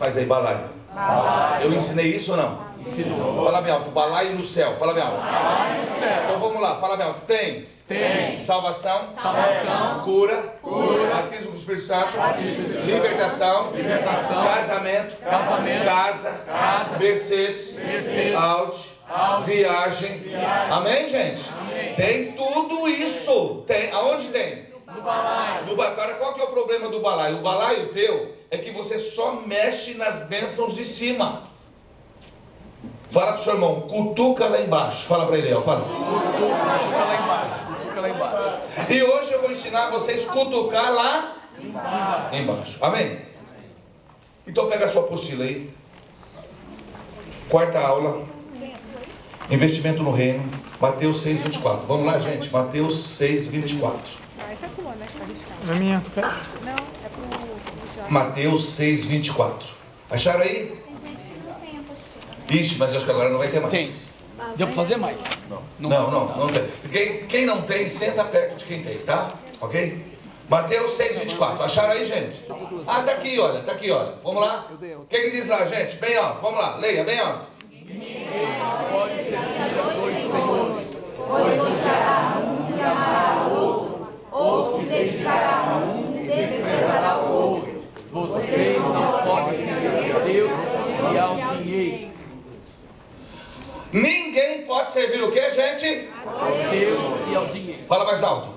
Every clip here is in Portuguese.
Faz aí, balaio. Eu ensinei isso ou não? Ensinou. Fala bem alto, balaio no céu. Fala bem alto. Balaio no céu. Então vamos lá, fala bem alto. Tem. Tem. Salvação. Salvação. Cura. Cura. Batismo com o Espírito Santo. Libertação. Libertação. Casamento. Casamento. Casa. Casa. Mercedes. Mercedes. Out. Out. Viagem. Amém, gente? Tem tudo isso. Tem. Aonde tem? No balaio. Do ba- Cara, qual que é o problema do balaio? O balaio teu é que você só mexe nas bênçãos de cima. Fala pro seu irmão, cutuca lá embaixo. Fala para ele, ó, fala. Cutuca lá embaixo. Cutuca lá embaixo. E hoje eu vou ensinar vocês a cutucar lá embaixo. Amém? Então pega a sua apostila aí. Quarta aula. Investimento no reino. Mateus 6, 24. Vamos lá, gente. Mateus 6, 24. Ah, essa é tua, né? Na minha. Não, é pro. Mateus 6, 24. Acharam aí? Ixi, mas eu acho que agora não vai ter mais. Tem. Deu pra fazer mais? Não. Não, não, não tem. Quem, quem não tem, senta perto de quem tem, tá? Ok? Mateus 6, 24. Acharam aí, gente? Ah, tá aqui, olha, tá aqui, olha. Vamos lá? O que, que diz lá, gente? Bem alto, vamos lá, leia, bem alto. Ou se dedicará a um e desprezará o outro. Vocês não podem servir a Deus e ao dinheiro. Ninguém pode servir o que, gente? Ao Deus e ao dinheiro. Fala mais alto.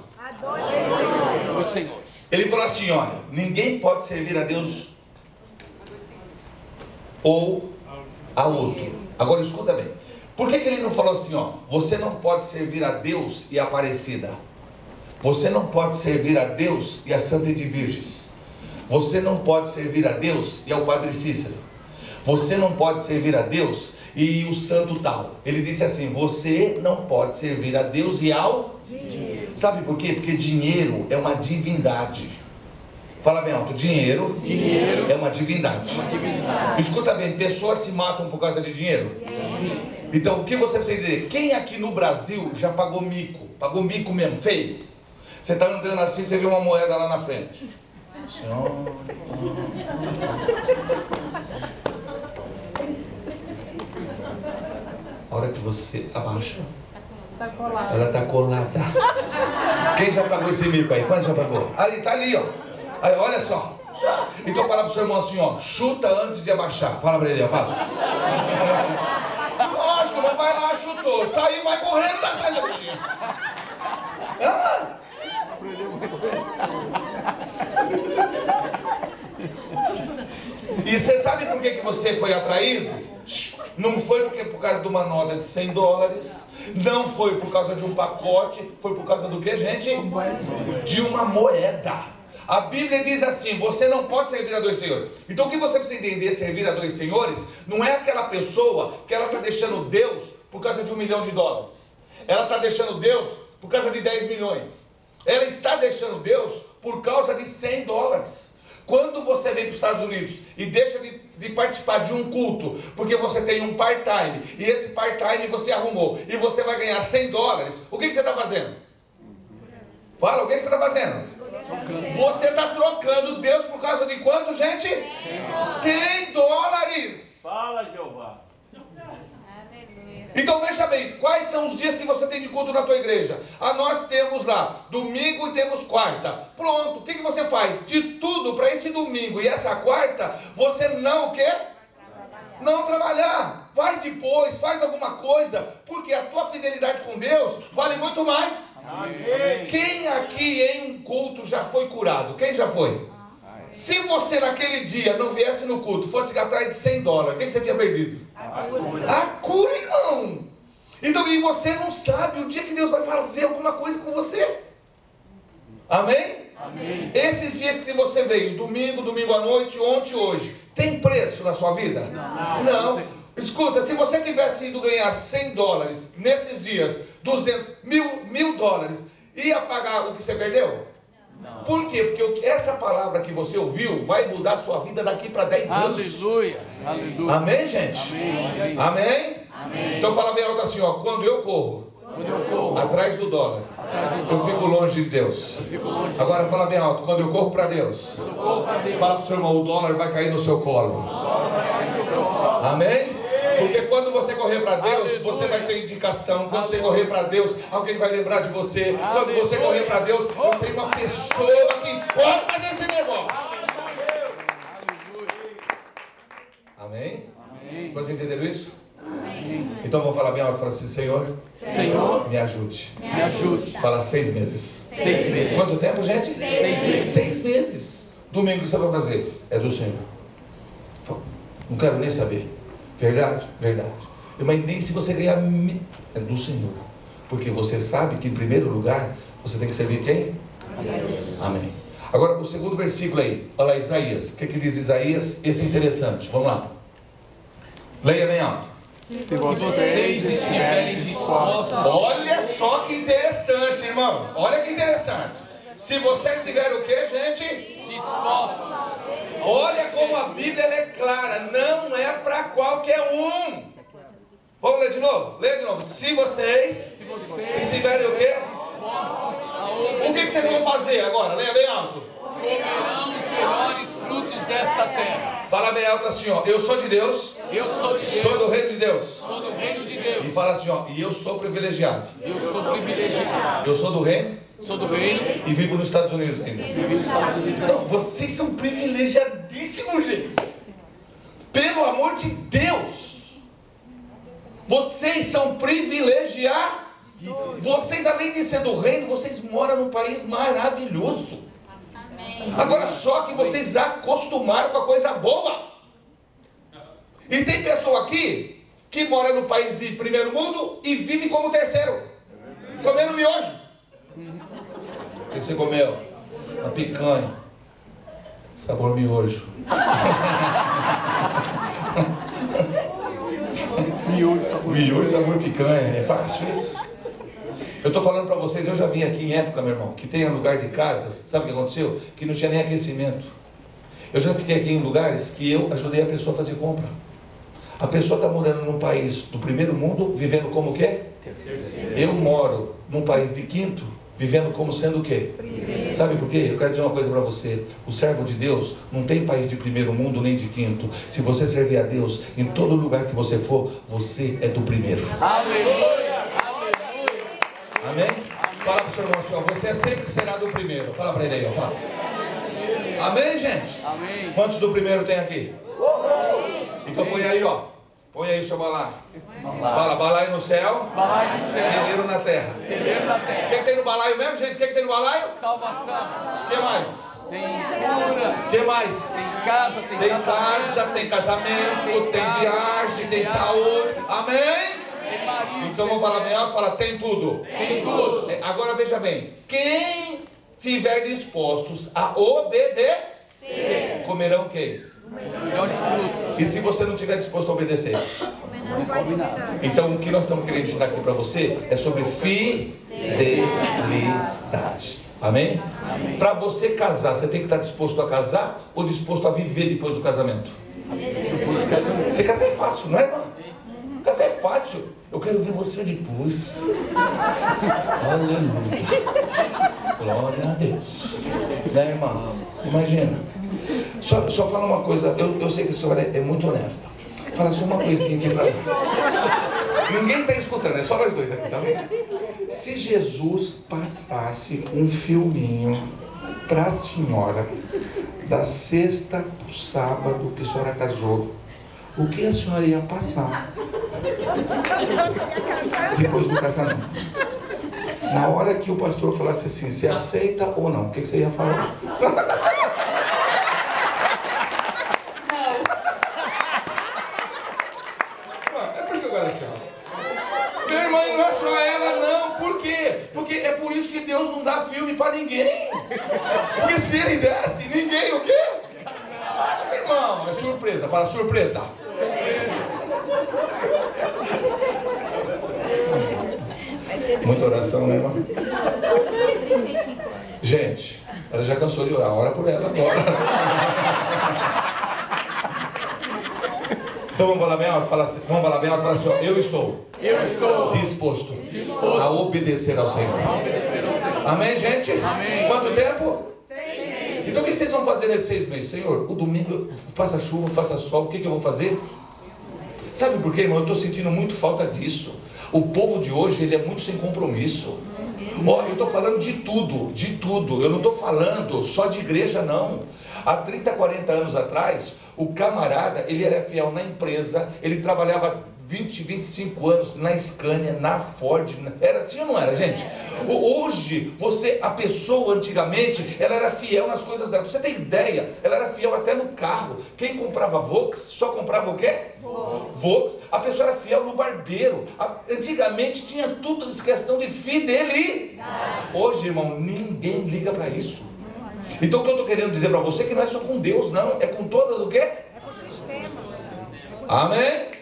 O Senhor. Ele falou assim: olha, ninguém pode servir a Deus ou a outro. Agora escuta bem. Por que, que ele não falou assim, ó? Você não pode servir a Deus e a Aparecida. Você não pode servir a Deus e a Santa de Virgens. Você não pode servir a Deus e ao Padre Cícero. Você não pode servir a Deus e o santo tal. Ele disse assim: você não pode servir a Deus e ao dinheiro. Sabe por quê? Porque dinheiro é uma divindade. Fala bem alto, dinheiro, Dinheiro é uma divindade. divindade. Escuta bem, pessoas se matam por causa de dinheiro? Então o que você precisa entender? Quem aqui no Brasil já pagou mico? Pagou mico mesmo, feio? Você está andando assim, você vê uma moeda lá na frente. Senhor. A hora que você abaixa, Tá ela está colada. Quem já pagou esse mico aí? Quantos já pagou? Ali, tá ali, ó. Aí, olha só. Então fala pro seu irmão assim, ó. Chuta antes de abaixar. Fala pra ele, ó. Fala. Lógico, não vai lá, chutou. Saiu, vai correndo da atrás da bichinha. É, E você sabe por que, que você foi atraído? Não foi porque por causa de uma nota de 100 dólares, não foi por causa de um pacote, foi por causa do que, gente? De uma moeda. A Bíblia diz assim: você não pode servir a dois senhores. Então o que você precisa entender servir a dois senhores não é aquela pessoa que ela está deixando Deus por causa de um milhão de dólares. Ela está deixando Deus por causa de 10 milhões. Ela está deixando Deus por causa de 100 dólares. Quando você vem para os Estados Unidos e deixa de, de participar de um culto, porque você tem um part-time, e esse part-time você arrumou, e você vai ganhar 100 dólares, o que, que você está fazendo? Fala, o que, que você está fazendo? Você está trocando Deus por causa de quanto, gente? 100 dólares. Fala, Jeová. Então veja bem, quais são os dias que você tem de culto na tua igreja? Ah, nós temos lá domingo e temos quarta. Pronto, o que, que você faz? De tudo para esse domingo e essa quarta, você não quer? Não trabalhar. Faz depois, faz alguma coisa, porque a tua fidelidade com Deus vale muito mais. Amém. Quem aqui em um culto já foi curado? Quem já foi? Se você naquele dia não viesse no culto, fosse atrás de 100 dólares, o que que você tinha perdido? A cura, irmão. Então, e você não sabe o dia que Deus vai fazer alguma coisa com você. Amém? Amém. Esses dias que você veio, domingo, domingo à noite, ontem, hoje, tem preço na sua vida? Não. Não. Não. Escuta, se você tivesse ido ganhar 100 dólares nesses dias, 200, mil, mil dólares, ia pagar o que você perdeu? Não. Por quê? Porque essa palavra que você ouviu vai mudar a sua vida daqui para 10 anos. Aleluia. Aleluia. Amém, gente? Amém. Amém? Amém. Então fala bem alto assim, ó. Quando eu corro Quando eu corro atrás do dólar, atrás do eu dólar, fico longe de Deus. eu fico longe. Agora fala bem alto. Quando eu corro para Deus, Deus, fala para o seu irmão, o dólar vai cair no seu colo. vai Amém? Correr para Deus, você vai ter indicação. Quando você correr para Deus, alguém vai lembrar de você. Quando você correr para Deus, eu tenho uma pessoa que pode fazer esse negócio. Amém? Vocês entenderam isso? Então eu vou falar bem alto, falar assim, Senhor, Senhor, me ajude. me ajude. Fala seis meses. Seis meses. Quanto tempo, gente? Seis meses. Seis meses. Domingo o que você vai fazer? É do Senhor. Não quero nem saber. Verdade? Verdade. Mas nem se você ganhar. mi- É do Senhor. Porque você sabe que, em primeiro lugar, você tem que servir quem? Amém. Agora, o segundo versículo aí. Olha lá, Isaías. O que, que diz Isaías? Esse é interessante. Vamos lá. Leia bem alto. Se vocês estiverem dispostos Olha só que interessante, irmãos. Olha que interessante. Se você tiver o que, gente? dispostos Olha como a Bíblia ela é clara. Não é para qualquer um. Vamos ler de novo? Lê de novo. Se vocês estiverem o quê? O que, que vocês vão fazer agora? Leia bem alto. comerão os melhores frutos desta terra. Fala bem alto assim, ó. Eu sou de Deus, Eu sou de sou Deus, do reino de Deus. sou do reino de Deus. E fala assim, ó. E eu sou privilegiado. Eu sou privilegiado. Eu sou do reino Sou do reino e vivo nos Estados Unidos ainda. vivo nos Estados Unidos. Não, vocês são privilegiadíssimos, gente. Pelo amor de Deus. Vocês são privilegiados. Vocês, além de ser do reino, vocês moram num país maravilhoso. Agora só que vocês acostumaram com a coisa boa. E tem pessoa aqui que mora no país de primeiro mundo e vive como terceiro, comendo miojo. O que você comeu? Uma picanha. Sabor miojo. Miúdo, sabor. Miojo, sabor picanha. É fácil isso. Eu estou falando para vocês, eu já vim aqui em época, meu irmão, que tem lugar de casas, sabe o que aconteceu? Que não tinha nem aquecimento. Eu já fiquei aqui em lugares que eu ajudei a pessoa a fazer compra. A pessoa está morando num país do primeiro mundo, vivendo como quê? Eu moro num país de quinto, vivendo como sendo o quê? Sabe por quê? Eu quero dizer uma coisa para você. O servo de Deus não tem país de primeiro mundo nem de quinto. Se você servir a Deus, em todo lugar que você for, você é do primeiro. Aleluia, aleluia. Amém? Fala para o seu irmão ó, você sempre será do primeiro. Fala para ele aí, ó. Fala. Amém, gente? Amém. Quantos do primeiro tem aqui? Então põe aí, ó. Põe aí o seu balaio. Fala, balaio no céu, Balaio do céu, celeiro na terra. celeiro na O que, terra. que tem no balaio mesmo, gente? O que, que tem no balaio? Salvação. O que mais? Tem cura, O que mais? tem casa, tem, Tem casamento, casa, tem casamento, tem viagem, tem saúde. Amém? Então vamos falar alto, fala, tem tudo. tem tudo. É, Agora veja bem, quem estiver dispostos a obedecer, comerão? Melhores frutos. E se você não estiver disposto a obedecer? Então o que nós estamos querendo ensinar aqui para você é sobre fidelidade. Amém? Para você casar, você tem que estar disposto a casar ou disposto a viver depois do casamento? Porque casar é fácil, não é? Casar é fácil. Eu quero ver você depois. Aleluia. Glória a Deus. Né, irmã? Imagina. Só, só fala uma coisa. Eu, eu sei que a senhora é, muito honesta. Fala só uma coisinha aqui para nós. Ninguém está escutando, é só nós dois aqui, tá vendo? Se Jesus passasse um filminho para a senhora da sexta pro sábado que a senhora casou, o que a senhora ia passar depois do casamento? Na hora que o pastor falasse assim, você aceita ou não? O que, você ia falar? É por isso que da senhora. Meu irmão, não é só ela, não. Por quê? Porque é por isso que Deus não dá filme para ninguém. Porque se ele desse, ninguém o quê? Que, irmão, é surpresa. Fala surpresa. Muita oração, né, irmão? Gente, ela já cansou de orar. Ora por ela agora. Então vamos falar bem alto, fala assim, vamos falar bem alto, fala assim, ó, eu estou Eu estou disposto, a obedecer ao Senhor. Amém, gente? Amém. Quanto tempo? Então o que vocês vão fazer nesses seis meses? Senhor, o domingo faça chuva, faça sol, o que, que eu vou fazer? Sabe por quê, irmão? Eu estou sentindo muito falta disso. O povo de hoje, ele é muito sem compromisso. Ó, eu estou falando de tudo, de tudo. Eu não estou falando só de igreja, não. Há 30, 40 anos atrás, o camarada, ele era fiel na empresa, ele trabalhava 20, 25 anos na Scania, na Ford. Era assim ou não era, gente? Hoje, você, a pessoa antigamente, ela era fiel nas coisas dela. Pra você ter ideia, ela era fiel até no carro. Quem comprava Vox só comprava o quê? Vox. A pessoa era fiel no barbeiro. Antigamente tinha tudo essa questão de fidelidade. Hoje, irmão, ninguém liga para isso. Então o que eu estou querendo dizer para você é que não é só com Deus, não, é com todas o quê? É com o sistema. Amém?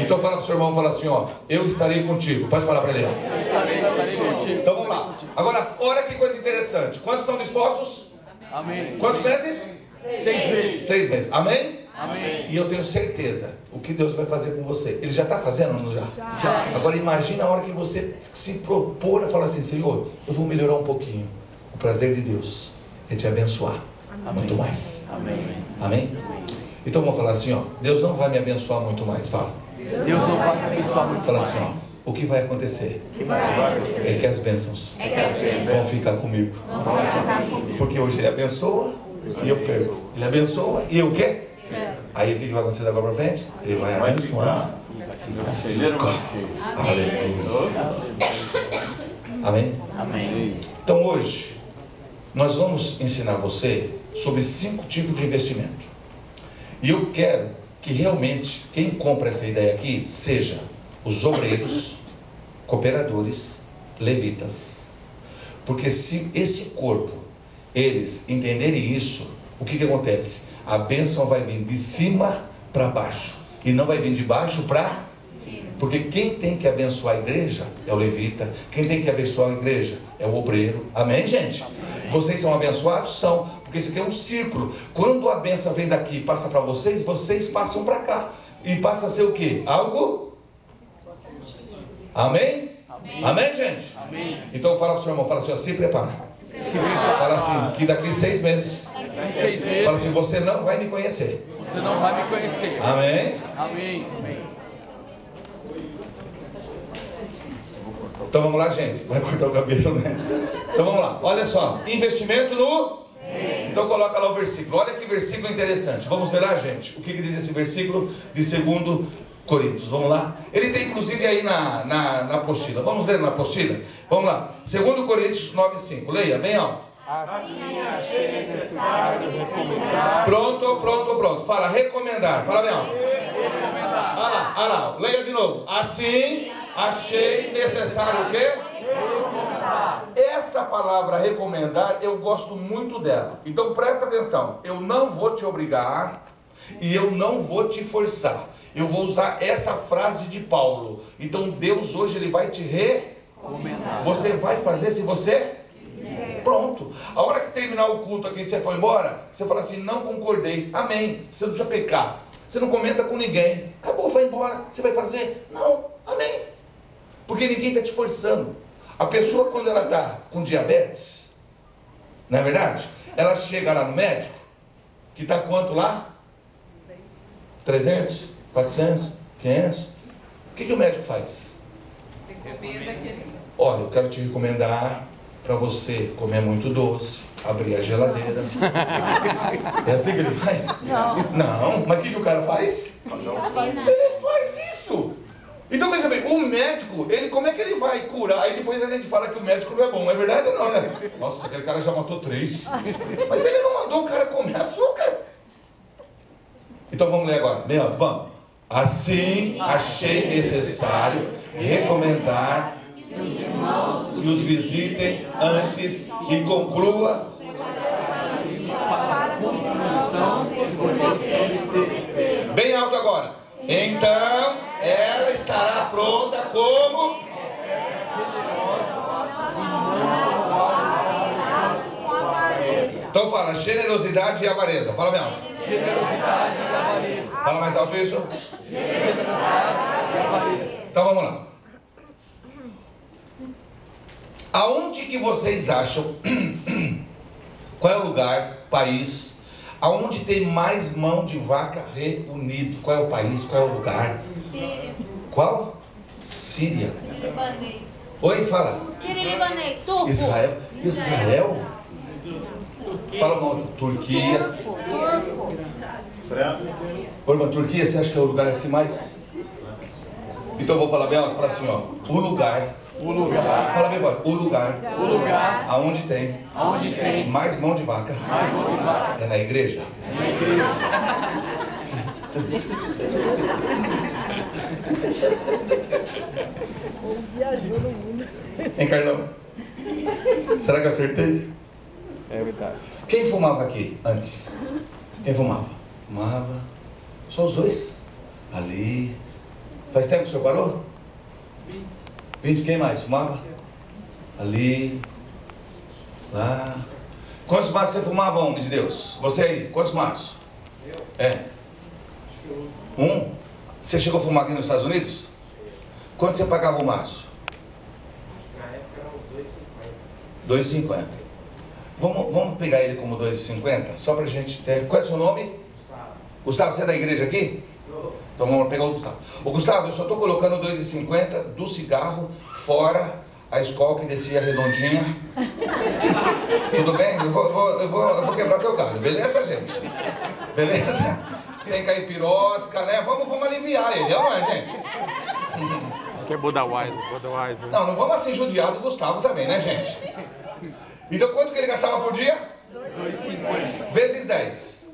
Então fala para o seu irmão, fala assim, ó, eu estarei contigo. Pode falar para ele. Eu estarei, estarei contigo. Então vamos lá. Agora, olha que coisa interessante. Quantos estão dispostos? Amém. Quantos meses? Seis meses. Seis meses. Amém? Amém. E eu tenho certeza o que Deus vai fazer com você. Ele já está fazendo, não já? Já. Agora imagina a hora que você se propor a falar assim, Senhor, eu vou melhorar um pouquinho. O prazer de Deus é te abençoar. Amém. Muito mais. Amém. Amém? Então vamos falar assim, ó. Deus não vai me abençoar muito mais. Fala. Deus não vai me abençoar muito Fala assim, ó. O que vai acontecer O que vai acontecer? é que as bênçãos É que as bênçãos vão ficar comigo. vão ficar comigo. Porque hoje ele abençoa e eu perco. Ele abençoa e eu quê? Aí o que que vai acontecer agora para frente? Ele vai abençoar. Aleluia. Amém? Amém. Então hoje nós vamos ensinar você sobre cinco tipos de investimento. E eu quero que realmente quem compra essa ideia aqui seja os obreiros, cooperadores, levitas. Porque se esse corpo eles entenderem isso, o que, que acontece? A bênção vai vir de cima para baixo e não vai vir de baixo para porque quem tem que abençoar a igreja é o levita, quem tem que abençoar a igreja é o obreiro. Amém, gente? Vocês são abençoados? São, porque isso aqui é um círculo. Quando a benção vem daqui e passa para vocês, vocês passam para cá. E passa a ser o quê? Algo? Amém? Amém, gente? Amém. Então fala para o seu irmão, fala assim, ó, se prepara. Se prepara. Fala assim, que daqui seis meses, Em seis fala meses assim, você não vai me conhecer. você não vai me conhecer. Amém? Amém. Amém. Então vamos lá, gente. Vai cortar o cabelo, né? Então vamos lá. Olha só. Investimento no. Então coloca lá o versículo. Olha que versículo interessante. Vamos ver lá, gente. O que, que diz esse versículo de 2 Coríntios? Vamos lá. Ele tem inclusive aí na, na, na apostila. Vamos ler na apostila? Vamos lá. 2 Coríntios 9, 5. Leia bem alto. Pronto, pronto, pronto. Fala, recomendar. Fala bem alto. Olha lá, olha lá. Leia de novo. Assim, achei necessário o quê? Essa palavra recomendar, eu gosto muito dela. Então presta atenção. Eu não vou te obrigar e eu não vou te forçar. Eu vou usar essa frase de Paulo. Então Deus hoje ele vai te recomendar. Você vai fazer se você Pronto. A hora que terminar o culto aqui, você foi embora, você fala assim, não concordei. Amém. Você não precisa pecar. Você não comenta com ninguém. Acabou, vai embora. Você vai fazer? Não. Amém. Porque ninguém está te forçando. A pessoa, quando ela está com diabetes, não é verdade? Ela chega lá no médico, que está quanto lá? 300, 400, 500. O que, que o médico faz? Olha, eu quero te recomendar para você comer muito doce, abrir a geladeira. É assim que ele faz? Não. Não, mas o que, que o cara faz? Ele faz isso. Então veja bem, o médico, ele como é que ele vai curar? Aí depois a gente fala que o médico não é bom, é verdade ou não, né? Nossa, aquele cara já matou três. Mas ele não mandou o cara comer açúcar. Então vamos ler agora, bem alto, vamos. Assim achei necessário recomendar que os visitem antes e conclua bem alto agora. Então ela estará pronta como Então fala generosidade e avareza. Fala alto. Generosidade e avareza. Fala mais alto isso. Generosidade e avareza. Então vamos lá. Aonde que vocês acham? Qual é o lugar, país, Aonde tem mais mão de vaca reunido? Qual é o país? Qual é o lugar? Síria. Qual? Síria. Libanês. Oi, fala. Síria libanês. Turco. Israel. Israel? Fala uma outra. Turquia. Turco. Ô, irmã, Turquia, você acha que é o lugar assim mais? Então eu vou falar bem alto, fala assim, ó. O lugar. O lugar, Fala bem alto. O lugar o lugar aonde tem onde tem mais mão de vaca mais mão de vaca é na igreja. na igreja. Hein, Carlão? Será que eu acertei? É verdade. Quem fumava aqui antes? Quem fumava? Fumava. Só os dois? Ali. Faz tempo que o senhor parou? 20. Quem mais? Fumava? Ali. Lá. Quantos maços você fumava, homem de Deus? Você aí, quantos maços? É. Um? Você chegou a fumar aqui nos Estados Unidos? Quanto você pagava o maço? 2,50. Vamos, vamos pegar ele como 2,50? Só pra gente ter. Qual é o seu nome? Gustavo, você é da igreja aqui? Então vamos pegar o Gustavo. O Gustavo, eu só estou colocando 2,50 do cigarro fora a escola que descia redondinha. Tudo bem? Eu vou, eu vou- eu vou quebrar teu galho, beleza, gente? Beleza? Sem cair pirosca, né? Vamos, vamos aliviar ele, não é, gente? Que é Budweiser, Budweiser. Não, não vamos assim judiar do Gustavo também, né, gente? Então quanto que ele gastava por dia? 2,50. Vezes 10.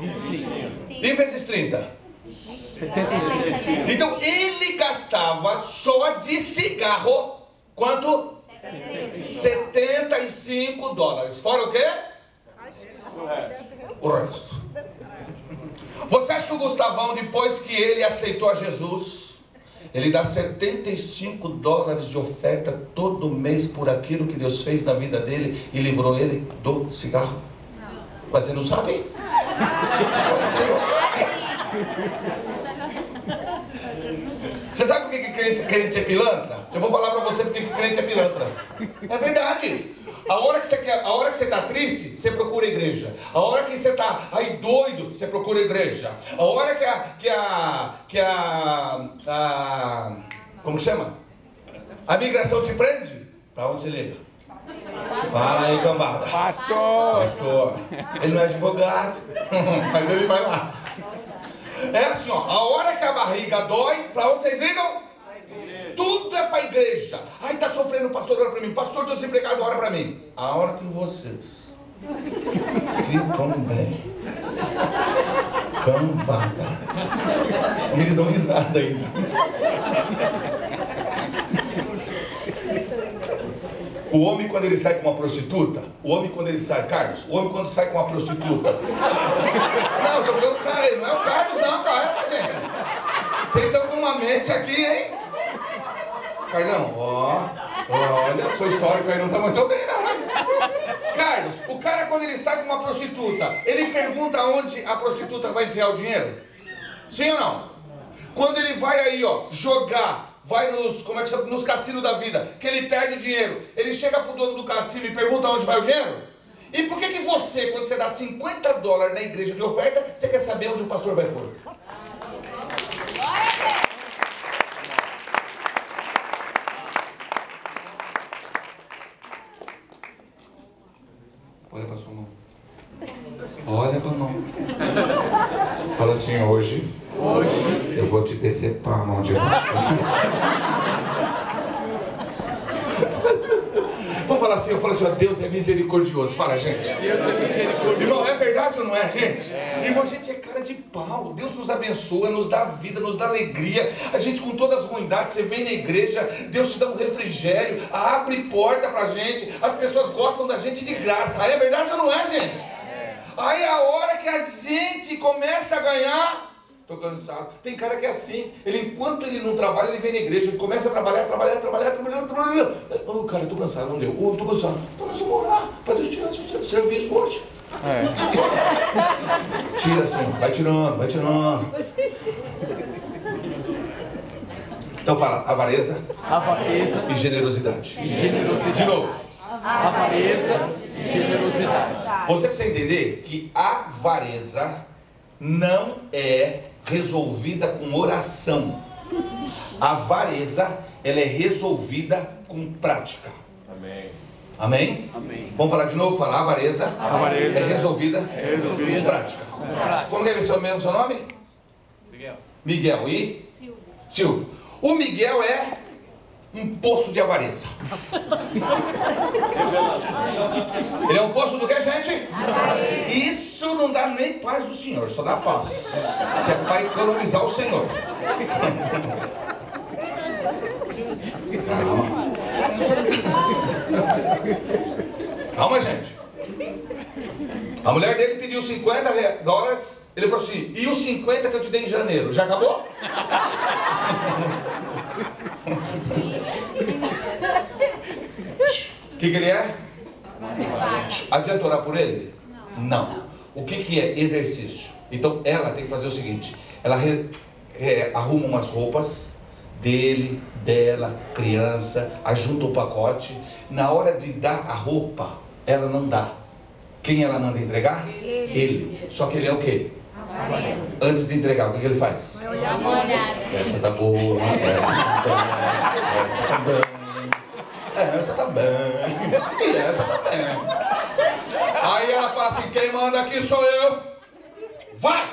25. E vezes 30. 75. Então ele gastava só de cigarro quanto? 75 dólares. Fora o quê? O resto. Você acha que o Gustavão, depois que ele aceitou a Jesus, ele dá 75 dólares de oferta todo mês por aquilo que Deus fez na vida dele e livrou ele do cigarro? Mas você não sabe? Você não sabe? Você sabe por que, que crente, crente é pilantra? Eu vou falar pra você porque que crente é pilantra. É verdade. A hora que você quer, a hora que você tá triste, você procura a igreja. A hora que você tá aí doido, você procura a igreja. A hora que a que a que a, a como que chama? A migração te prende? Pra onde você liga? Fala aí, cambada. Pastor! Pastor, ele não é advogado, mas ele vai lá. É assim, ó, a hora que a barriga dói, pra onde vocês ligam? Tudo é pra igreja. Ai, tá sofrendo, pastor, ora pra mim. Pastor, tô desempregado, ora pra mim. A hora que vocês ficam bem, cambada. E eles dão risada ainda. O homem quando ele sai com uma prostituta, o homem quando ele sai, Carlos, o homem quando sai com uma prostituta. Não, eu tô falando Carlos, não é o Carlos não, calma, gente. Vocês estão com uma mente aqui, hein? Carlão, ó, olha, seu histórico aí não tá muito bem, não? Carlos, o cara quando ele sai com uma prostituta, ele pergunta onde a prostituta vai enfiar o dinheiro? Sim ou não? Quando ele vai aí, ó, jogar, vai nos, como é que chama, nos cassinos da vida, que ele perde o dinheiro, ele chega pro dono do cassino e pergunta onde vai o dinheiro? E por que que você, quando você dá 50 dólares na igreja de oferta, você quer saber onde o pastor vai pôr? Olha pra sua mão. Olha pra mão. Fala assim, hoje Vamos falar assim, eu falo assim, ó, Deus é misericordioso. Fala, gente. Deus é misericordioso. Irmão, é verdade ou não é, gente? Irmão, a gente é cara de pau. Deus nos abençoa, nos dá vida, nos dá alegria. A gente, com todas as ruindades, você vem na igreja, Deus te dá um refrigério, abre porta pra gente. As pessoas gostam da gente de graça. Aí é verdade ou não é, gente? Aí a hora que a gente começa a ganhar. Tô cansado. Tem cara que é assim. Ele, enquanto ele não trabalha, ele vem na igreja. Ele começa a trabalhar, trabalhar, trabalhar, trabalhar, trabalhar. Ô, cara, eu tô cansado, não deu. Ô, tô cansado. Então nós vamos orar para Deus tirar seu serviço hoje. É. Tira assim, vai tirando, vai tirando. Então fala, avareza avareza e generosidade. e generosidade. De novo. Avareza e generosidade. Você precisa entender que a avareza não é resolvida com oração. A avareza, ela é resolvida com prática. Amém. Amém? Amém. Vamos falar de novo? Falar avareza, Avareza é resolvida, resolvida com prática. prática. Como é que é seu mesmo seu nome? Miguel. Miguel e? Silvio. O Miguel é um poço de avareza. Ele é um poço do que, gente? Isso não dá nem paz do Senhor, só dá paz. Que é para economizar o Senhor. Calma. Calma, gente. A mulher dele pediu 50 re- dólares. Ele falou assim: e os 50 que eu te dei em janeiro? Já acabou? Que, que ele é? Adianta orar por ele? Não. O que, que é exercício? Então ela tem que fazer o seguinte: ela re- é, arruma umas roupas dele, dela, criança, ajunta o pacote. Na hora de dar a roupa, ela não dá. Quem ela manda entregar? Ele. Só que ele é o quê? Antes de entregar, o que, que ele faz? Dá uma olhada. Essa tá boa, essa tá bem, essa tá bem, essa tá bem, e essa tá bem. Aí ela fala assim: quem manda aqui sou eu. Vai!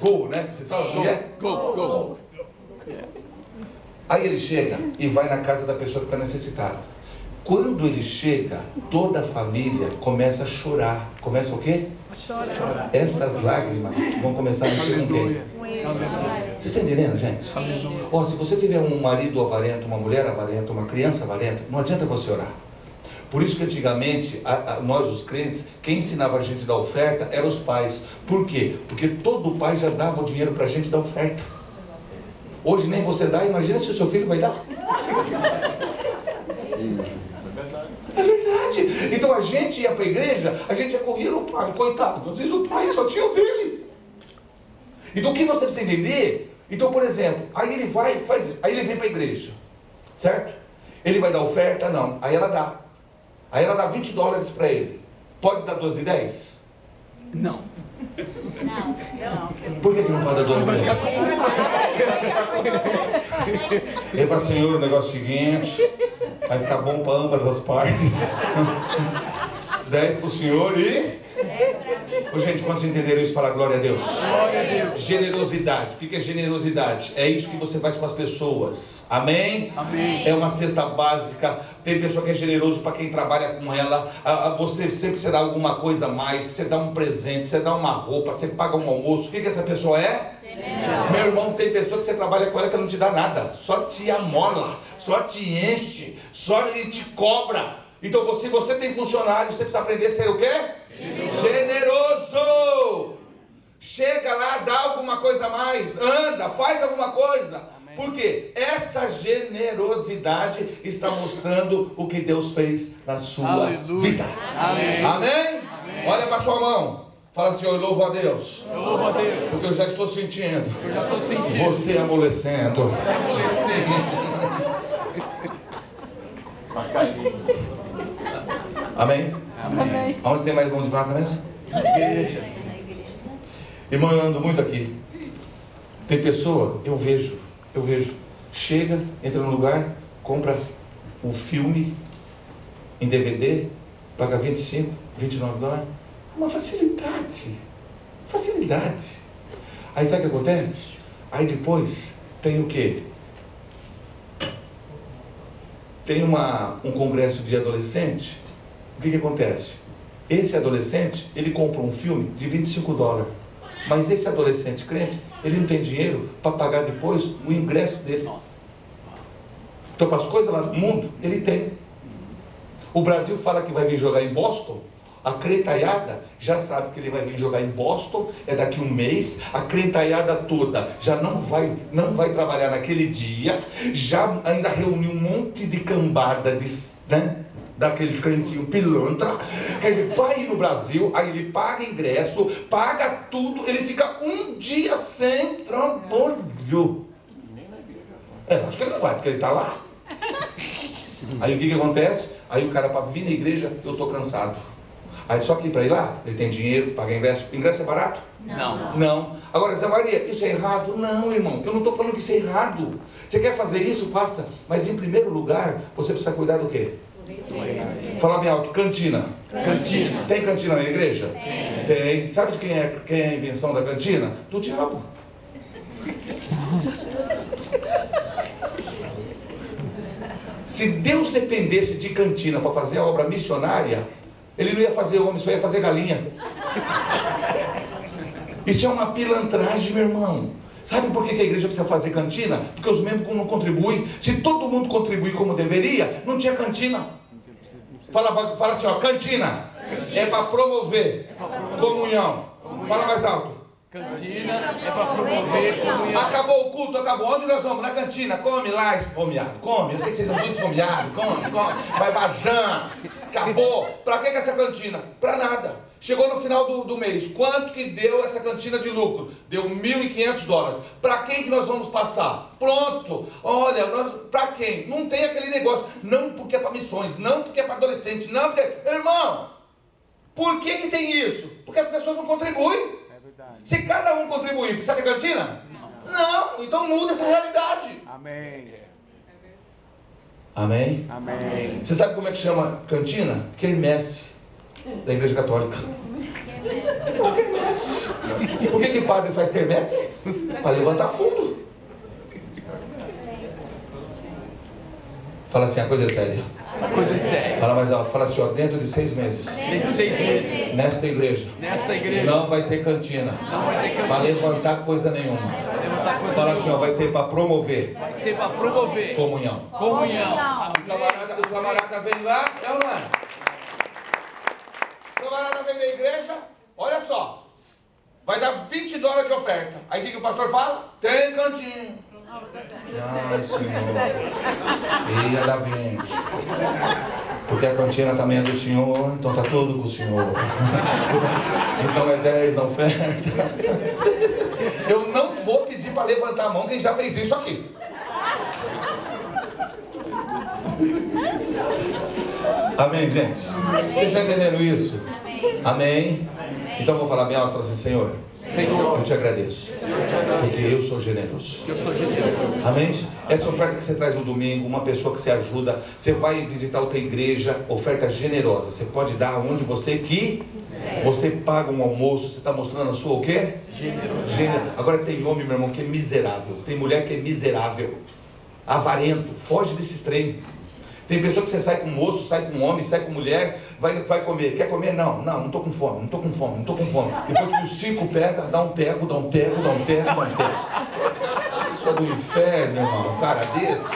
Gol, né? Vocês falam? É? Go, go. Aí ele chega e vai na casa da pessoa que está necessitada. Quando ele chega, toda a família começa a chorar. Começa o quê? Essas lágrimas vão começar a mexer com quem? Vocês estão entendendo, gente? Ó, se você tiver um marido avarento, uma mulher avarenta, uma criança avarenta, não adianta você orar. Por isso que antigamente, a- a- nós os crentes, quem ensinava a gente a dar oferta eram os pais. Por quê? Porque todo pai já dava o dinheiro para a gente dar oferta. Hoje nem você dá, imagina se o seu filho vai dar. É verdade. Então a gente ia para a igreja, a gente ia correr o pai, coitado. Às vezes o pai só tinha o dele. Então o que você precisa entender? Então, por exemplo, aí ele vai, faz, aí ele vem para a igreja, certo? Ele vai dar oferta? Não. Aí ela dá. Aí ela dá 20 dólares para ele. Pode dar 12 e 10? Não. Por que, que não pode dar 12 e 10? Ele fala, Senhor, o negócio é o seguinte, vai ficar bom para ambas as partes. 10 para o Senhor e. Ô, gente, quando vocês entenderam isso, fala glória a Deus. Glória a Deus. Generosidade. O que é generosidade? É isso que você faz com as pessoas. Amém? Amém. É uma cesta básica. Tem pessoa que é generoso para quem trabalha com ela. Você sempre você dá alguma coisa a mais. Você dá um presente, você dá uma roupa, você paga um almoço. O que, que essa pessoa é? Meu irmão, tem pessoa que você trabalha com ela que não te dá nada. Só te amola, só te enche, só ele te cobra. Então, se você tem funcionário, você precisa aprender a ser o quê? Generoso. Chega lá, dá alguma coisa a mais, anda, faz alguma coisa. Porque essa generosidade está mostrando o que Deus fez na sua Aleluia. vida. Amém. Amém? Olha para sua mão. Fala assim, eu louvo a Deus. Eu louvo a Deus. Porque eu já estou sentindo Eu já estou sentindo. você amolecendo. Amém? Amém. Onde tem mais mão de vaca mesmo? Igreja. Irmão, eu ando muito aqui. Tem pessoa, eu vejo, eu vejo, chega, entra num lugar, compra o filme em DVD, paga 25, 29 dólares. Uma facilidade. Facilidade. Aí sabe o que acontece? Aí depois tem o quê? Tem uma, um congresso de adolescente. O que, que acontece? Esse adolescente, ele compra um filme de 25 dólares. Mas esse adolescente crente, ele não tem dinheiro para pagar depois o ingresso dele. Então, para as coisas lá do mundo, ele tem. O Brasil fala que vai vir jogar em Boston. A cretaiada já sabe que ele vai vir jogar em Boston, é daqui um mês. A cretaiada toda já não vai, não vai trabalhar naquele dia. Já ainda reuniu um monte de cambada de, né, daqueles crentinhos pilantra. Quer dizer, vai ir no Brasil, aí ele paga ingresso, paga tudo, ele fica um dia sem trabalho. É, acho que ele não vai, porque ele está lá. Aí o que, que acontece? Aí o cara, para vir na igreja, eu estou cansado. Aí só que para ir lá, ele tem dinheiro, paga ingresso. Ingresso é barato? Não. Não. Agora, Zé Maria, isso é errado? Não, irmão. Eu não estou falando que isso é errado. Você quer fazer isso? Faça. Mas em primeiro lugar, você precisa cuidar do quê? Fala bem alto, cantina. Cantina. Tem cantina na igreja? Tem. Sabe de quem é, quem é a invenção da cantina? Do diabo. Se Deus dependesse de cantina para fazer a obra missionária, ele não ia fazer homem, só ia fazer galinha. Isso é uma pilantragem, meu irmão. Sabe por que a igreja precisa fazer cantina? Porque os membros não contribuem. Se todo mundo contribuir como deveria, não tinha cantina. Fala, fala assim, ó, cantina. É para promover comunhão. Fala mais alto. Cantina é para promover comunhão. Acabou o culto, acabou. Onde nós vamos? Na cantina. Come lá, esfomeado. Come. Eu sei que vocês são todos esfomeados. Come, come. Vai vazando. Acabou. Pra que, que essa cantina? Pra nada. Chegou no final do, do mês. Quanto que deu essa cantina de lucro? Deu 1.500 dólares. Pra quem que nós vamos passar? Pronto. Olha, nós, pra quem? Não tem aquele negócio. Não porque é para missões. Não porque é para adolescente. Não porque... Irmão, por que que tem isso? Porque as pessoas não contribuem. Se cada um contribuir, precisa ter cantina? Não. Então muda essa realidade. Amém. Amém? Amém. Você sabe como é que chama cantina? Quermesse da Igreja Católica. É quermesse. Por que, que padre faz quermesse? Para levantar fundo. Fala assim, a coisa é séria. A coisa é séria. Fala mais alto. Fala assim, ó, dentro de seis meses, Tem seis meses nesta igreja, nessa igreja. não vai ter cantina. Não vai ter Para cantina. levantar coisa nenhuma. Levantar coisa Fala assim, ó, vai ser para promover Vai ser para promover comunhão. comunhão. O camarada, o camarada vem lá, é ou não é? O camarada vem da igreja, olha só, vai dar 20 dólares de oferta. Aí o que, que o pastor fala? Tem cantinho. Ai, Senhor. Ia dar 20. Porque a cantina também é do Senhor, então tá tudo com o Senhor. Então é 10 na oferta. Eu não vou pedir para levantar a mão quem já fez isso aqui. Amém, gente? Vocês estão entendendo isso? Amém? Então eu vou falar bem alto e falar assim, Senhor, Senhor, eu te agradeço, porque eu sou generoso. eu sou generoso. Amém? Essa oferta que você traz no domingo, uma pessoa que você ajuda, você vai visitar outra igreja, oferta generosa. Você pode dar onde você que você paga um almoço, você está mostrando a sua o quê? Generoso. Agora tem homem, meu irmão, que é miserável. Tem mulher que é miserável. Avarento. Foge desses trem. Tem pessoa que você sai com moço, sai com homem, sai com mulher, vai, vai comer. Quer comer? Não, não, não estou com fome, não estou com fome, não estou com fome. Depois que os cinco pega, dá um pego, dá um pego, dá um pego, dá um pego. Isso é do inferno, irmão, um cara desse.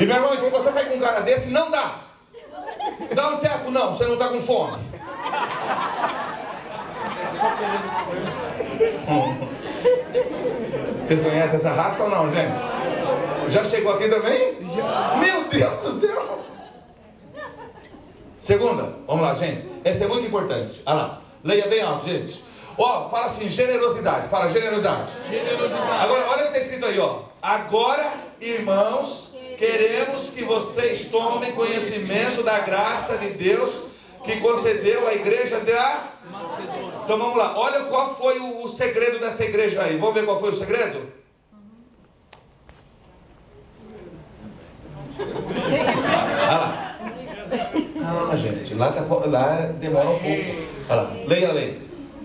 E meu irmão, se você sair com um cara desse, não dá. Dá um teco, não, você não está com fome. Vocês conhecem essa raça ou não, gente? Já chegou aqui também? Já. Meu Deus do céu! Segunda, vamos lá, gente. Essa é muito importante. Olha lá. Leia bem alto, gente. Ó, fala assim, generosidade. Fala generosidade. Generosidade. Agora, olha o que está escrito aí, ó. Agora, irmãos, queremos que vocês tomem conhecimento da graça de Deus que concedeu à igreja da. Então vamos lá. Olha qual foi o, o segredo dessa igreja aí. Vamos ver qual foi o segredo? Olha lá. Calma, gente. Lá, tá, lá demora um pouco. Olha lá. Leia, leia.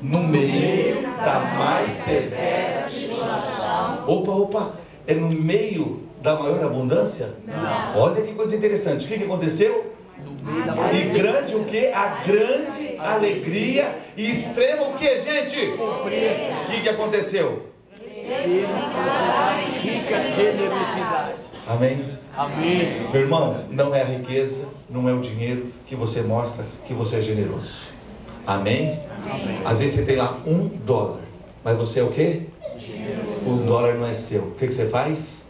No meio da mais severa tribulação. Opa, opa. É no meio da maior abundância? Não. Olha que coisa interessante. O que, que aconteceu? E grande o que? A grande alegria e extrema o que, gente? O que, que aconteceu? Rica generosidade. Amém? Amém. Meu irmão, não é a riqueza, não é o dinheiro que você mostra que você é generoso. Amém? Às vezes você tem lá um dólar, mas você é o quê? O dólar não é seu. O que, que você faz?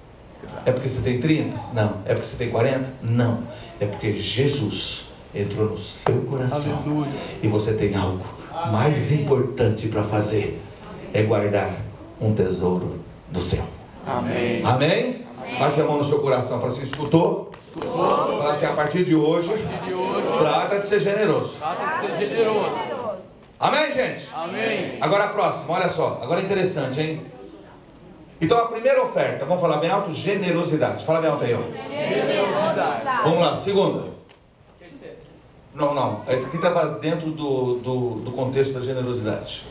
É porque você tem 30? Não. É porque você tem 40? Não. É porque Jesus entrou no seu coração Aleluia. e você tem algo mais importante para fazer: é guardar um tesouro do céu. Amém. Amém? Bate a mão no seu coração. Fala assim, escutou? Fala assim, a partir de hoje, trata de ser generoso. trata de ser generoso. Amém, gente? Amém. Agora a próxima, olha só. Agora é interessante, hein? Então a primeira oferta, vamos falar bem alto, generosidade. Fala bem alto aí, ó. Generosidade. Vamos lá, segunda. Terceiro. Não, não. Esse aqui estava dentro do, do, do contexto da generosidade.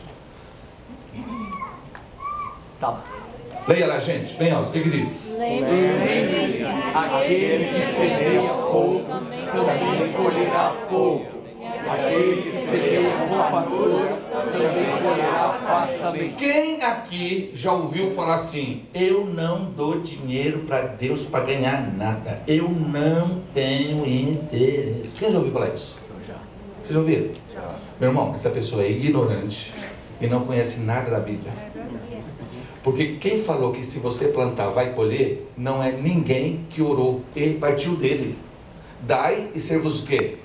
Tá. Leia lá, gente, bem alto. O que, que diz? Lembre-se, aquele que semeia pouco, também colherá pouco. Aquele que semeia com fartura, também colherá fartamente. Quem aqui já ouviu falar assim? Eu não dou dinheiro para Deus para ganhar nada. Eu não tenho interesse. Quem já ouviu falar isso? Eu já. Vocês já ouviram? Meu irmão, essa pessoa é ignorante e não conhece nada da Bíblia. Porque quem falou que se você plantar vai colher, não é ninguém que orou e partiu dele. Dai e ser-vos o quê?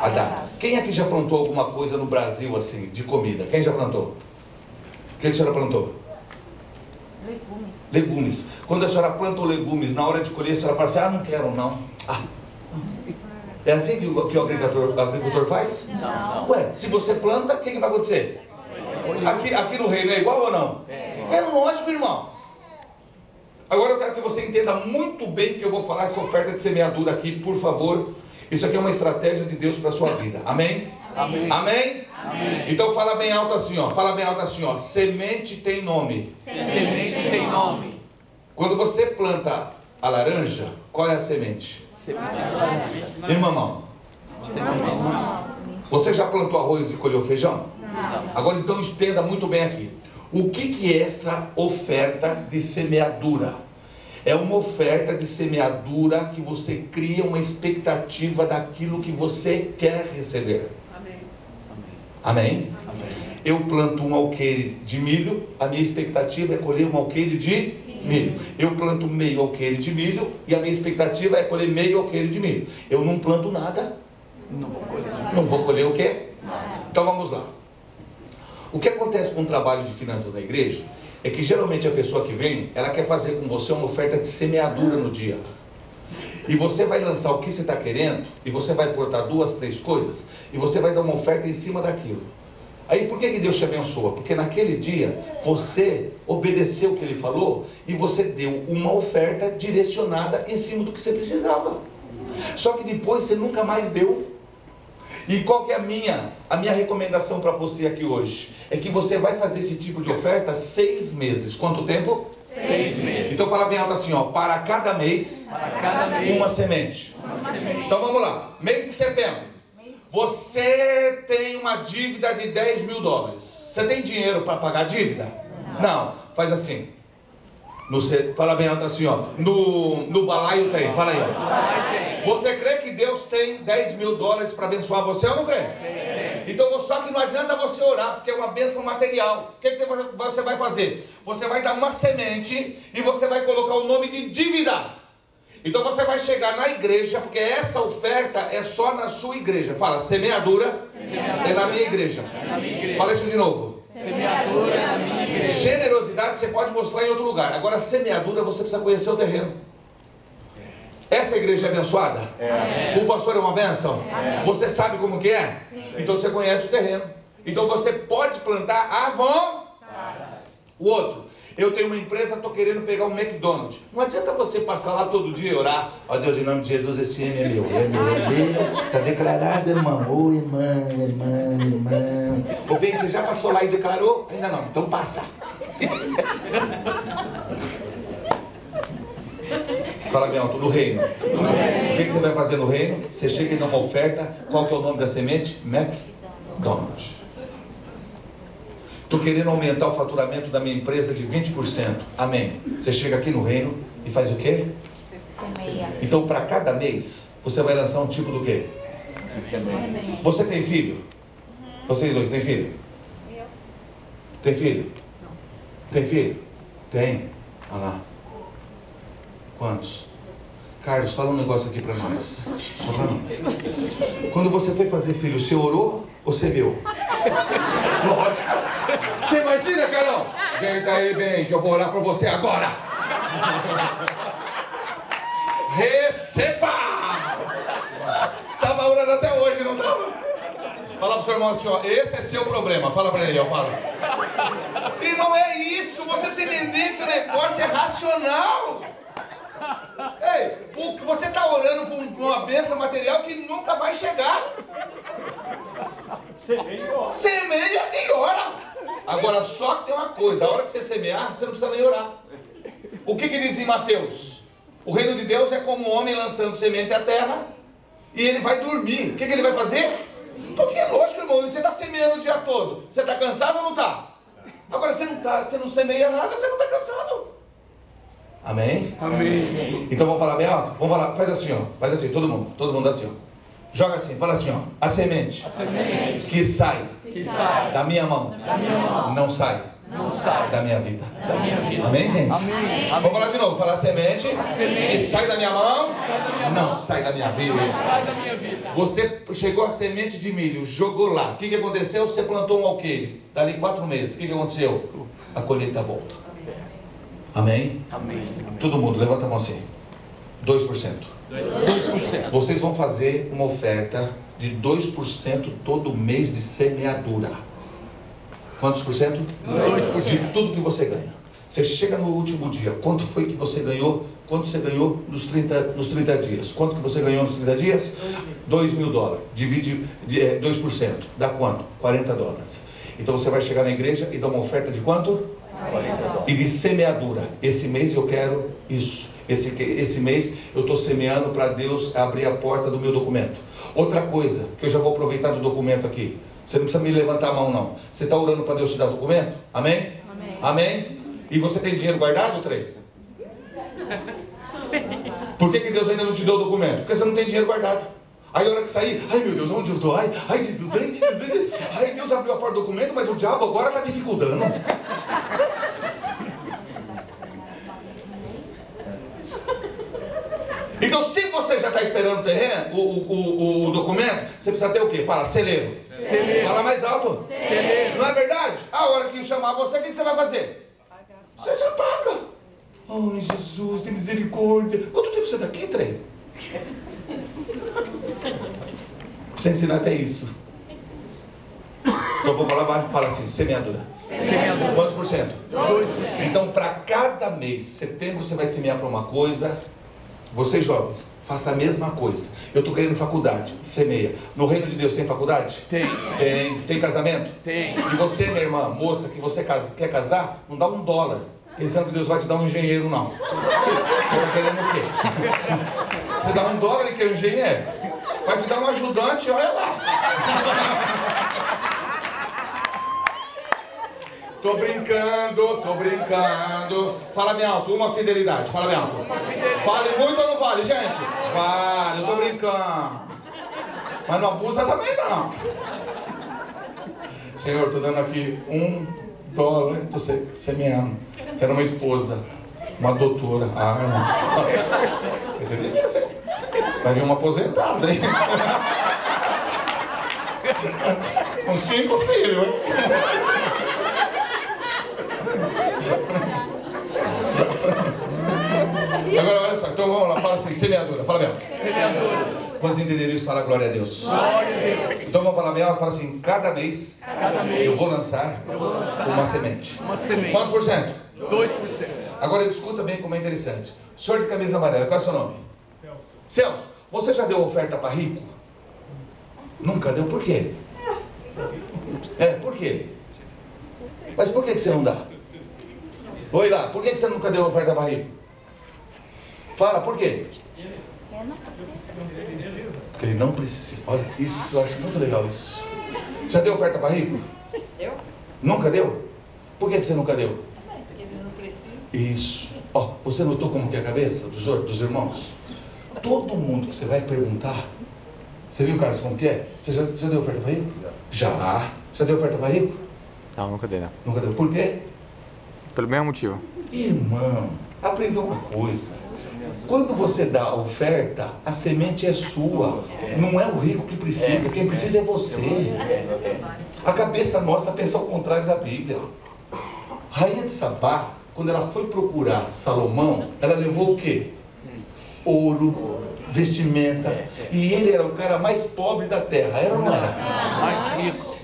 A dar. Quem aqui já plantou alguma coisa no Brasil assim, de comida? Quem já plantou? O que a senhora plantou? Legumes. Legumes. Quando a senhora planta legumes, na hora de colher, a senhora fala assim, ah, não quero não. Ah. É assim que o, que o agricultor, o agricultor faz? Não, não. Ué, se você planta, o que, que vai acontecer? Aqui, aqui no reino é igual ou não? É lógico, irmão. Agora eu quero que você entenda muito bem que eu vou falar essa oferta de semeadura aqui, por favor. Isso aqui é uma estratégia de Deus para a sua vida. Amém? Amém. Amém? Então fala bem alto assim, ó. Fala bem alto assim, ó. Semente tem nome. Semente tem nome. Quando você planta a laranja, qual é a semente? Semente de laranja. E mamão? Semente de mamão. Você já plantou arroz e colheu feijão? Não. Agora então entenda muito bem aqui. O que, que é essa oferta de semeadura? É uma oferta de semeadura que você cria uma expectativa daquilo que você quer receber. Amém? Amém. Eu planto um alqueire de milho, a minha expectativa é colher um alqueire de milho. Eu planto meio alqueire de milho e a minha expectativa é colher meio alqueire de milho. Eu não planto nada, Não vou colher. não vou colher o quê? Então vamos lá. O que acontece com o trabalho de finanças na igreja é que geralmente a pessoa que vem, ela quer fazer com você uma oferta de semeadura no dia. E você vai lançar o que você está querendo, e você vai cortar duas, três coisas, e você vai dar uma oferta em cima daquilo. Aí por que, que Deus te abençoa? Porque naquele dia você obedeceu o que ele falou e você deu uma oferta direcionada em cima do que você precisava. Só que depois você nunca mais deu. E qual que é a minha, a minha recomendação para você aqui hoje? É que você vai fazer esse tipo de oferta seis meses. Quanto tempo? Seis meses. Então fala bem alto assim, ó. Para cada mês, Para cada mês, uma semente. Então vamos lá. Mês de setembro. Você tem uma dívida de 10 mil dólares. Você tem dinheiro para pagar a dívida? Não. Faz assim. No, fala bem alto assim, ó. No, no balaio tem. Fala aí, ó. Você crê que Deus tem 10 mil dólares para abençoar você ou não crê? Então só que não adianta você orar, porque é uma bênção material. O que, que você, vai, você vai fazer? Você vai dar uma semente e você vai colocar o nome de dívida. Então você vai chegar na igreja, porque essa oferta é só na sua igreja. Fala, semeadura, é na igreja. Na minha igreja. Fala isso de novo. Semeadora é na minha igreja. Generosidade você pode mostrar em outro lugar. Agora, semeadura você precisa conhecer o terreno. Essa igreja é abençoada? O pastor é uma bênção? Você sabe como que é? Então você conhece o terreno. Então você pode plantar à vontade. O outro, eu tenho uma empresa, estou querendo pegar um McDonald's. Não adianta você passar lá todo dia e orar. Ó Deus, em nome de Jesus, esse M é meu. É meu, é. Está declarado, irmão. Ô irmão, irmão, irmão. Ô bem, você já passou lá e declarou? Ainda não. Então passa. Fala bem alto, no reino. O que, que você vai fazer no reino? Você chega e dá uma oferta. Qual que é o nome da semente? McDonald's. Estou querendo aumentar o faturamento da minha empresa de 20%. Amém. Você chega aqui no reino e faz o quê? Semeia. Então, para cada mês, você vai lançar um tipo do quê? Você tem filho? Vocês dois têm filho? Tem filho? Tem filho? Tem. Olha lá. Quantos? Carlos, fala um negócio aqui para nós. Só para nós. Quando você foi fazer filho, você orou ou você viu? Lógico. Você imagina, Carol? Deita aí bem, que eu vou orar por você agora. Receba! Tava orando até hoje, não tava? Fala pro seu irmão assim, ó, esse é seu problema. Fala pra ele, ó, fala. E não é isso, você precisa entender que o negócio é racional. Ei, você está orando por um- uma bênção material que nunca vai chegar. Semeia e ora. Agora, só que tem uma coisa: a hora que você semear, você não precisa nem orar. O que, que diz em Mateus? O reino de Deus é como um homem lançando semente à terra e ele vai dormir. O que, que ele vai fazer? Porque é lógico, irmão, você está semeando o dia todo. Você está cansado ou não está? Agora, você não, tá, você não semeia nada, você não está cansado. Amém? Amém. Então vamos falar bem alto? Vamos falar, faz assim, ó. Faz assim, todo mundo, todo mundo assim, ó. Joga assim, fala assim, ó. A semente, que sai Que sai da minha mão, não sai não sai da minha vida. da minha vida. Amém, gente? Amém. Vamos falar de novo. Falar semente, que sai da minha mão, não sai da minha vida. Sai da minha vida. Você chegou a semente de milho, jogou lá. O que, que aconteceu? Você plantou um alqueire. Dali quatro meses. O que, que aconteceu? A colheita volta. Amém? Amém. Todo mundo, levanta a mão assim. 2%. 2%. Vocês vão fazer uma oferta de 2% todo mês de semeadura. Quantos por cento? 2%. De tudo que você ganha. Você chega no último dia, quanto foi que você ganhou? Quanto você ganhou nos 30, nos 30 dias? Quanto que você ganhou nos 30 dias? 2 mil dólares. Divide de, é, 2%. Dá quanto? 40 dólares. Então você vai chegar na igreja e dar uma oferta de quanto? 40 dólares. E de semeadura. Esse mês eu quero isso. Esse, esse mês eu estou semeando para Deus abrir a porta do meu documento. Outra coisa, que eu já vou aproveitar do documento aqui. Você não precisa me levantar a mão, não. Você está orando para Deus te dar documento? Amém? Amém. Amém? E você tem dinheiro guardado, Trey? Por que, que Deus ainda não te deu o documento? Porque você não tem dinheiro guardado. Aí a hora que sair, ai meu Deus, onde eu estou? Ai, ai Jesus, ai Jesus, ai, ai Deus abriu a porta do documento, mas o diabo agora está dificultando. Então, se você já está esperando o terreno, o, o, o, o documento, você precisa ter o quê? Fala, celeiro. Fala mais alto. Não é verdade? A hora que chamar você, o que que você vai fazer? Você já paga. Ai, Jesus, tem misericórdia. Quanto tempo você está aqui, trem? Você ensinar até isso. Então vou falar, vai, fala assim, semeadura. Semeadura. Quantos por cento? 2%. Então, para cada mês, setembro você vai semear para uma coisa. Vocês jovens, faça a mesma coisa. Eu estou querendo faculdade, semeia. No reino de Deus tem faculdade? Tem. Tem. Tem casamento? Tem. E você, minha irmã, moça, que você quer casar, não dá um dólar. Pensando que Deus vai te dar um engenheiro, não. Você está querendo o quê? Você dá um dólar e quer um engenheiro? Vai te dar um ajudante, olha lá. Tô brincando, tô brincando. Fala bem alto, uma fidelidade. Fala bem alto. Vale muito ou não vale, gente? Vale, eu tô brincando. Mas não abusa também não. Senhor, tô dando aqui um dólar, tô se- semeando. Quero uma esposa, uma doutora. Ah, irmão. Vai ser difícil. hein? Vai vir uma aposentada, hein? Com cinco filhos, hein? Agora olha só, então vamos lá, fala assim, semeadura, fala bem. alto. Semeadura. Quantos entenderam isso? Fala glória a Deus. Glória a Deus. Então vamos falar bem alto, fala assim, cada mês Cada mês eu vou lançar eu vou lançar uma semente. uma semente. Quantos por cento? 2%. Agora escuta bem como é interessante. Senhor de camisa amarela, qual é o seu nome? Celso. Você já deu oferta para rico? Nunca deu, por quê? É, por quê? Mas por que, que você não dá? Oi lá, por que, que você nunca deu oferta para rico? Fala, por quê? Porque ele não precisa. Olha, isso eu acho muito legal isso. Já deu oferta para rico? Eu? Nunca deu? Por que, que você nunca deu? Porque ele não precisa. Isso. Ó, você notou como que é a cabeça dos, dos irmãos? Todo mundo que você vai perguntar, você viu, Carlos, como que é? Você já, já deu oferta para rico? Já. Já deu oferta para rico? Não, nunca dei, não. Nunca deu. Por quê? Pelo mesmo motivo. Irmão, aprenda uma coisa. Quando você dá a oferta, a semente é sua. Não é o rico que precisa, quem precisa é você. A cabeça nossa pensa ao contrário da Bíblia. Rainha de Sabá, quando ela foi procurar Salomão, ela levou o quê? ouro, vestimenta. E ele era o cara mais pobre da terra, era ou não era? Mais rico.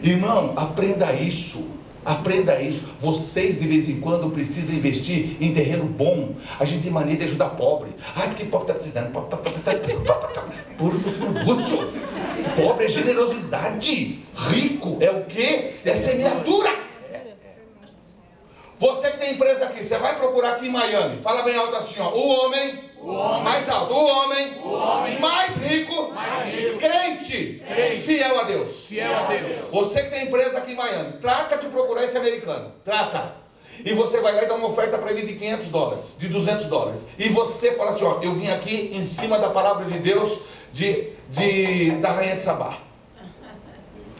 Irmão, aprenda isso. Aprenda isso. Vocês de vez em quando precisam investir em terreno bom. A gente tem mania de ajudar pobre. Ai, porque pobre está precisando. Sendo luxo. Pobre é generosidade. Rico é o quê? É semeadura. Você que tem empresa aqui, você vai procurar aqui em Miami. Fala bem alto assim, ó. O homem, mais alto, o homem, mais rico, crente, fiel a Deus. Fiel a Deus. Você que tem empresa aqui em Miami, trata de procurar esse americano. Trata. E você vai lá e dá uma oferta para ele de 500 dólares, de 200 dólares. E você fala assim: ó, eu vim aqui em cima da palavra de Deus de, de, da Rainha de Sabá.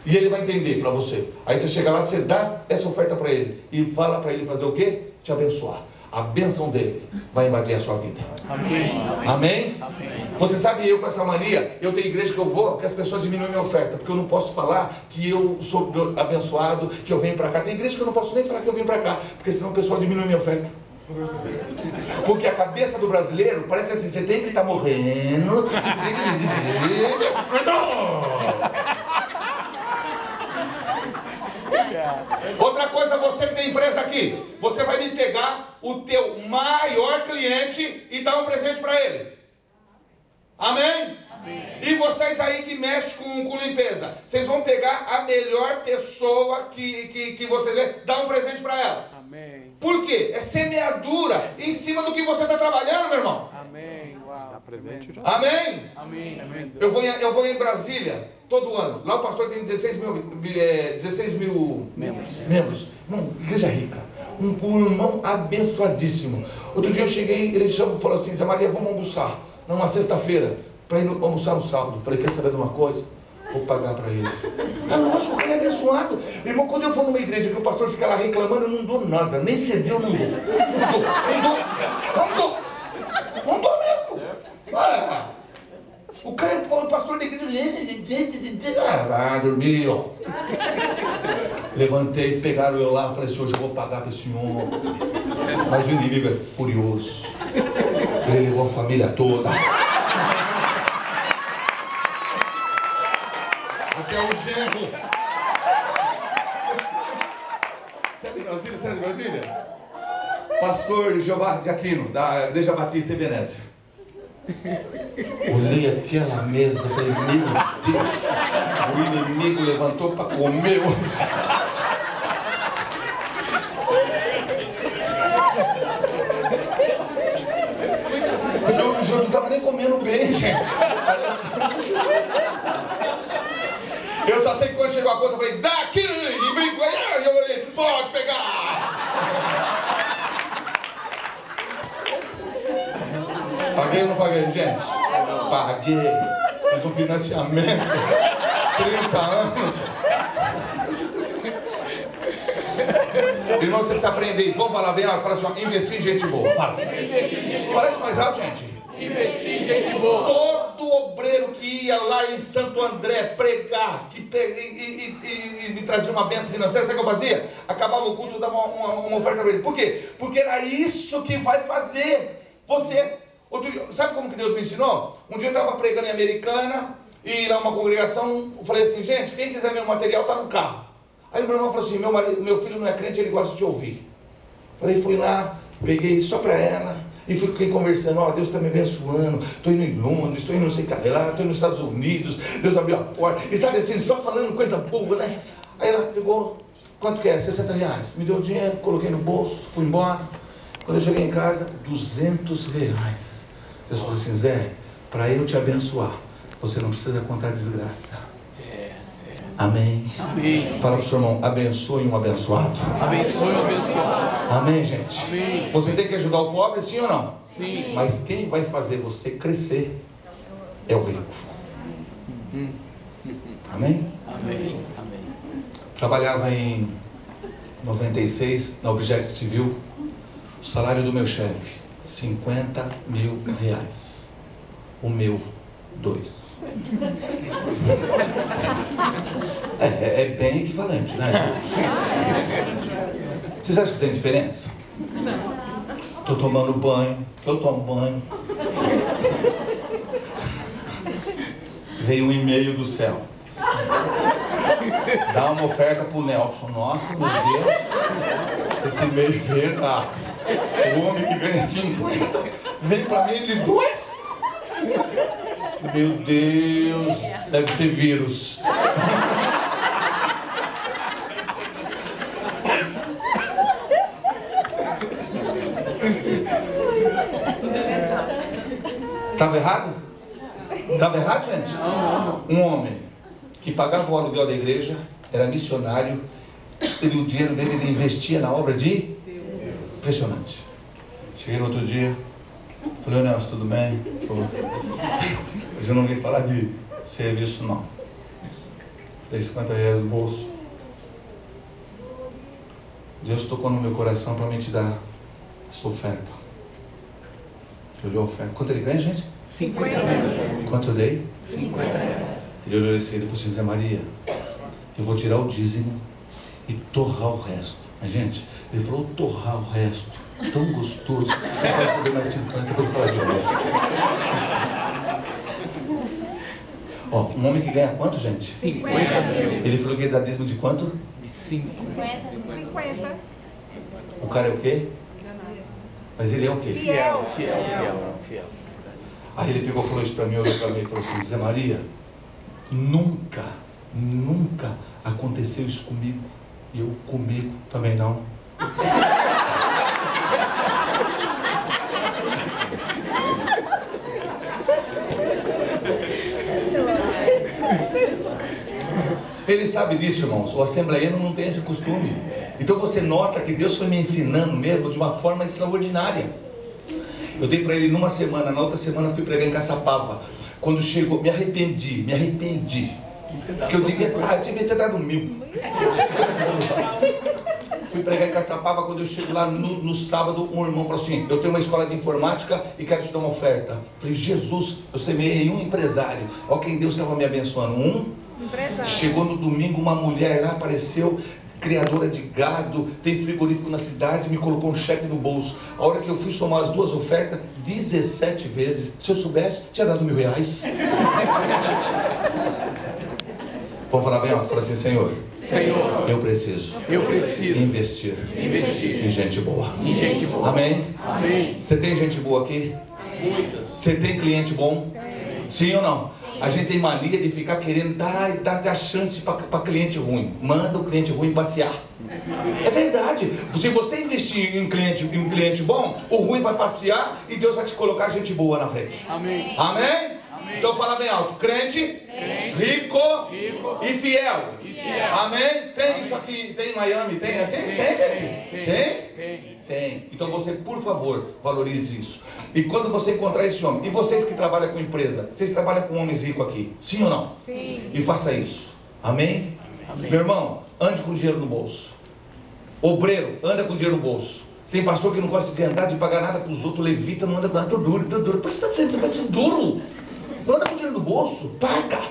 E ele vai entender para você. Aí você chega lá, você dá essa oferta para ele e fala para ele fazer o quê? Te abençoar. A bênção dele vai invadir a sua vida. Amém. Amém? Amém. Você sabe, eu com essa mania, eu tenho igreja que eu vou, que as pessoas diminuem minha oferta, porque eu não posso falar que eu sou abençoado, que eu venho para cá. Tem igreja que eu não posso nem falar que eu vim para cá, porque senão o pessoal diminui minha oferta. Porque a cabeça do brasileiro parece assim, você tem que estar morrendo. você tem que- Outra coisa, você que tem empresa aqui, você vai me pegar o teu maior cliente e dar um presente para ele. Amém? E vocês aí que mexem com, com limpeza, vocês vão pegar a melhor pessoa que, que, que vocês vê, dar um presente para ela. Amém. Por quê? É semeadura em cima do que você está trabalhando, meu irmão. Amém. Uau. Amém? Amém. Amém. Eu vou, em, eu vou em Brasília todo ano. Lá o pastor tem 16 mil, é, 16 mil Membros. membros. Irmão, igreja rica. Um, um irmão abençoadíssimo. Outro dia eu cheguei, ele chamou e falou assim: Zé Maria, vamos almoçar. Numa sexta-feira, para ir almoçar no sábado. Falei: quer saber de uma coisa? Vou pagar para ele. É lógico, o cara é abençoado. Irmão, quando eu for numa igreja que o pastor fica lá reclamando, eu não dou nada. Nem CD eu não dou. Não dou. Não dou. Não dou. Não dou mesmo. Ah, o cara é o pastor da igreja. Ah, vai dormir, ó. Levantei, pegaram eu lá, falei assim, hoje eu vou pagar para esse homem. Mas o inimigo é furioso. Ele levou a família toda. Até o genro. Você é de Brasília? Você é de Brasília? Pastor Jeová de Aquino, da Igreja Batista em Veneza. Olhei aquela mesa e falei, meu Deus, o inimigo levantou para comer hoje. Eu, eu não nem comendo bem, gente. Eu só sei que quando chegou a conta, eu falei, daqui! E brinco, aí eu olhei, pode pegar! Paguei ou não paguei, gente? Paguei. Fiz um financiamento. 30 anos. Irmão, você precisa aprender isso. Vamos falar bem alto. Fala assim, ó, investir em gente boa. Fala. Isso mais alto, gente. Investir em gente boa. Todo obreiro que ia lá em Santo André pregar, que pe- e, e- e- e me trazia uma benção financeira, sabe o que eu fazia? Acabava o culto, eu dava uma, uma- uma oferta para ele. Por quê? Porque era isso que vai fazer você. Outro sabe como que Deus me ensinou? Um dia eu estava pregando em Americana e lá uma congregação, eu falei assim, gente, quem quiser meu material está no carro. Aí meu irmão falou assim, meu, marido, meu filho não é crente, ele gosta de ouvir. Falei, fui lá, peguei só para ela e fiquei conversando, ó, Deus está me abençoando, estou indo em Londres, estou indo não sei lá, estou nos Estados Unidos, Deus abriu a porta, e sabe assim, só falando coisa boa, né? Aí ela pegou, quanto que é? 60 reais. Me deu dinheiro, coloquei no bolso, fui embora. Quando eu cheguei em casa, 200 reais. Deus falou assim, Zé, para eu te abençoar, você não precisa contar desgraça. Amém. Amém. Fala para o seu irmão, abençoe um abençoado. Abençoe o abençoado. Amém, gente? Amém. Você tem que ajudar o pobre, sim ou não? Sim. Mas quem vai fazer você crescer é o rico. Amém? Amém. Amém. Trabalhava em 96 na Object View. O salário do meu chefe, 50 mil reais. O meu, dois. É, é- é bem equivalente, né? Vocês acham que tem diferença? Tô tomando banho, que eu tomo banho. Veio um e-mail do céu. Dá uma oferta pro Nelson. Nossa, meu Deus. Esse e-mail veio errado. O homem que ganha 50 vem pra mim de dois? Meu Deus, deve ser vírus. Estava errado? Estava errado, gente? Um homem que pagava o aluguel da igreja, era missionário, e o dinheiro dele ele investia na obra de Impressionante. Cheguei no outro dia, falei, ô Nelson, tudo bem? Tudo. Hoje eu não vim falar de serviço, não. Tirei 50 reais do bolso. Deus tocou no meu coração para me te dar essa oferta. Ele olhou a oferta. Quanto ele ganha, gente? 50 mil. Quanto eu dei? 50 reais. Ele olhou assim, ele falou assim, Zé Maria, eu vou tirar o dízimo e torrar o resto. Mas, gente, ele falou torrar o resto. Tão gostoso. Eu dei mais 50 para eu falar de novo. Ó, um homem que ganha quanto, gente? 50 mil. Ele falou que ia dar dízimo de quanto? De 5. 50. O cara é o quê? Mas ele é o quê? Fiel, fiel, fiel, fiel. Aí ele pegou, falou isso para mim, olhou para mim e falou assim, Zé Maria, nunca, nunca aconteceu isso comigo. E eu comigo também não. Ele sabe disso, irmãos. O assembleiano não tem esse costume. Então você nota que Deus foi me ensinando mesmo de uma forma extraordinária. Eu dei para ele numa semana, na outra semana fui pregar em Caçapava. Quando chegou, me arrependi, me arrependi. Porque eu devia, ah, eu devia ter dado mil. Fui pregar em Caçapava, quando eu chego lá no, no sábado, um irmão falou assim, eu tenho uma escola de informática e quero te dar uma oferta. Falei, Jesus, eu semeei um empresário. Olha quem Deus estava me abençoando. Um Empresário. Chegou no domingo, uma mulher lá apareceu, criadora de gado, tem frigorífico na cidade, me colocou um cheque no bolso. A hora que eu fui somar as duas ofertas, 17 vezes. Se eu soubesse, tinha dado mil reais. Vamos falar bem alto, fala assim, Senhor, Senhor, eu preciso eu preciso investir investir em gente boa. em gente boa. Amém? Amém. Você tem gente boa aqui? Você tem cliente bom? Sim ou não? A gente tem mania de ficar querendo dar, dar, dar chance para cliente ruim. Manda o cliente ruim passear. É verdade. Se você investir em cliente, em um cliente bom, o ruim vai passear e Deus vai te colocar gente boa na frente. Amém. Amém? Então fala bem alto. Crente, rico, Rico. e fiel. E fiel. Amém? Tem isso aqui, tem em Miami, tem assim? Tem, gente? Tem. Tem? Tem. Tem. Então você, por favor, valorize isso. E quando você encontrar esse homem, e vocês que trabalham com empresa, vocês trabalham com homens ricos aqui, sim ou não? Sim. E faça isso. Amém? Amém. Meu irmão, ande com dinheiro no bolso. Obreiro, anda com dinheiro no bolso. Tem pastor que não gosta de andar, de pagar nada para os outros, levita, não anda com nada, tô duro, tô duro. Por que você está sendo, tá sendo duro? Anda com dinheiro no bolso, paga.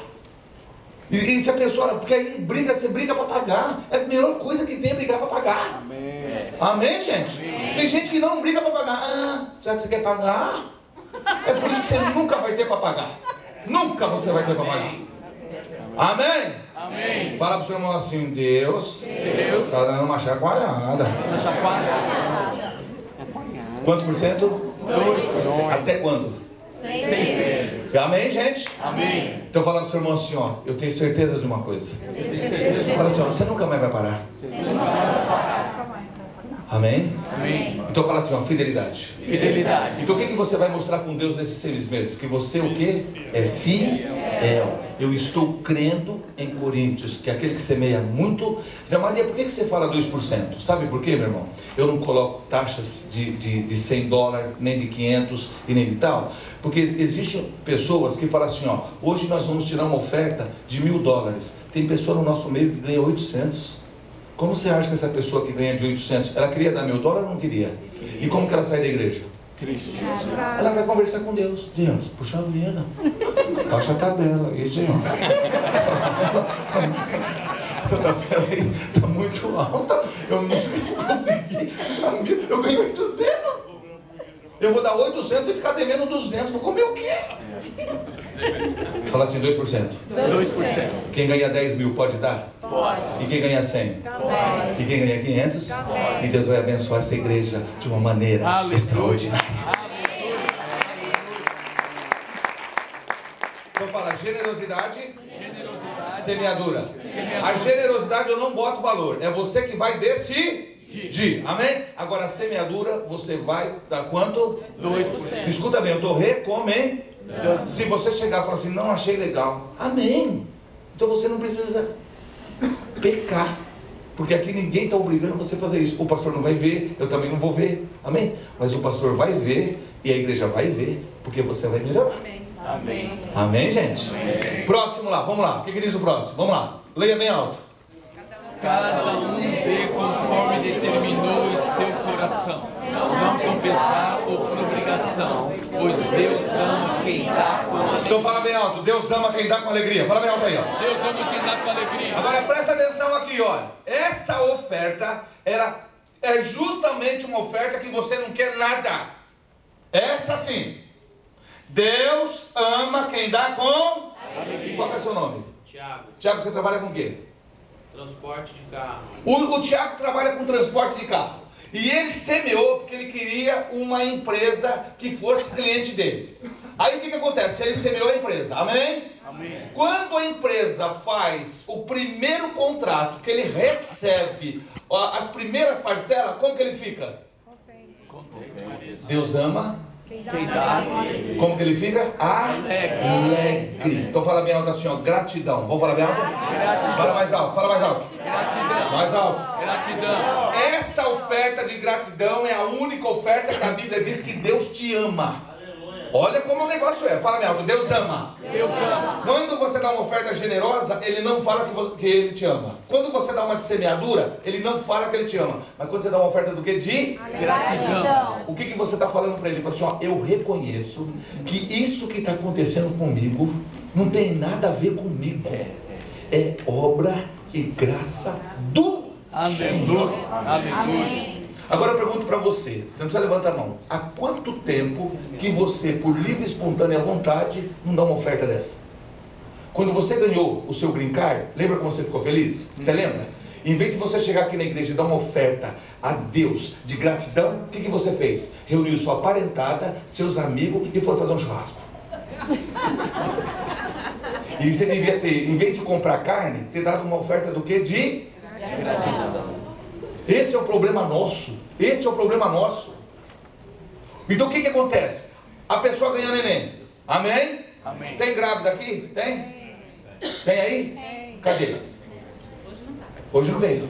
E, e se a pessoa, porque aí briga, você briga para pagar. É a melhor coisa que tem é brigar para pagar. Amém. Amém, gente? Tem gente que não briga para pagar. Ah, será que você quer pagar? É por isso que você nunca vai ter para pagar. Nunca você vai ter para pagar. Amém? Amém. Fala pro seu irmão assim, Deus Deus. está dando uma chacoalhada. Na chacoalha. Quantos por cento? Dois. Até quando? Meses. Amém, gente? Amém. Então fala pro seu irmão assim, ó, eu tenho certeza de uma coisa. Fala assim, ó, você nunca mais vai parar. Amém? Amém. Então fala assim, ó, fidelidade. Fidelidade. Então o que, que você vai mostrar com Deus nesses seis meses? Que você o quê? É fiel. Eu estou crendo em Coríntios, que aquele que semeia muito. Zé Maria, por que, que você fala 2%? Sabe por quê, meu irmão? Eu não coloco taxas de, de, de 100 dólares, nem de 500 e nem de tal. Porque existem pessoas que falam assim: ó, hoje nós vamos tirar uma oferta de mil dólares. Tem pessoa no nosso meio que ganha 800. Como você acha que essa pessoa que ganha de 800, ela queria dar mil dólares ou não queria? E como que ela sai da igreja? Ela vai conversar com Deus. Deus, puxa a vida. Baixa a tabela. E senhor? Essa tabela aí está muito alta. Eu nunca consegui. mil. Eu ganhei 800. Eu vou dar 800 e ficar devendo 200. Vou comer o quê? Fala assim, 2%. 2%. Quem ganha 10 mil pode dar? Pode. E quem ganha 100? E quem ganha 500? E Deus vai abençoar essa igreja de uma maneira Aleluia. extraordinária. Aleluia. Então fala, generosidade, Generosidade. semeadura. A generosidade eu não boto valor, é você que vai decidir. Amém? Agora a semeadura, você vai dar quanto? 2%. Escuta bem, eu estou recomendando. Se você chegar e falar assim, não achei legal, amém. Então você não precisa pecar. Porque aqui ninguém está obrigando você a fazer isso. O pastor não vai ver, eu também não vou ver. Amém? Mas o pastor vai ver e a igreja vai ver, porque você vai melhorar. Amém. Amém, gente? Próximo lá, vamos lá. O que, que diz o próximo? Vamos lá. Leia bem alto. Cada um dê conforme determinou em seu coração, não compensar ou por obrigação, pois Deus ama quem dá com alegria. Então fala bem alto. Deus ama quem dá com alegria. Fala bem alto aí, ó. Deus ama quem dá com alegria. Agora presta atenção aqui, olha. Essa oferta era é justamente uma oferta que você não quer nada. Essa sim. Deus ama quem dá com Qual que é o seu nome? Tiago, Tiago, você trabalha com o quê? transporte de carro. O, o Tiago trabalha com transporte de carro. E ele semeou porque ele queria uma empresa que fosse cliente dele. Aí o que, que acontece? Ele semeou a empresa. Amém? Amém. Quando a empresa faz o primeiro contrato, que ele recebe ó, as primeiras parcelas, como que ele fica? Contente. Deus ama. Quem dá Como que ele fica? Alegre. Então fala bem alto assim, ó, gratidão. Vamos falar bem alto? Fala mais alto, fala mais alto. gratidão. Mais alto. Gratidão. Esta oferta de gratidão é a única oferta que a Bíblia diz que Deus te ama. Olha como o negócio é. Fala bem alto, Deus ama. Deus ama. Quando você dá uma oferta generosa, ele não fala que, você- que ele te ama. Quando você dá uma de semeadura, ele não fala que ele te ama. Mas quando você dá uma oferta do que? De. Gratidão. O que, que você está falando para ele? Ele fala assim: ó, eu reconheço que isso que está acontecendo comigo não tem nada a ver comigo. É obra e graça do Senhor. Aleluia. Aleluia. Agora eu pergunto para você, você não precisa levantar a mão. Há quanto tempo que você, por livre espontânea vontade, não dá uma oferta dessa? Quando você ganhou o seu green card, lembra como você ficou feliz? Você lembra? Em vez de você chegar aqui na igreja e dar uma oferta a Deus de gratidão, o que, que você fez? Reuniu sua parentada, seus amigos e foi fazer um churrasco. E você devia ter, em vez de comprar carne, ter dado uma oferta do que? De esse é o problema nosso. Esse é o problema nosso. Então o que, que acontece? A pessoa ganha neném. Amém? Amém. Tem grávida aqui? Tem? Tem aí? Cadê? Hoje não veio.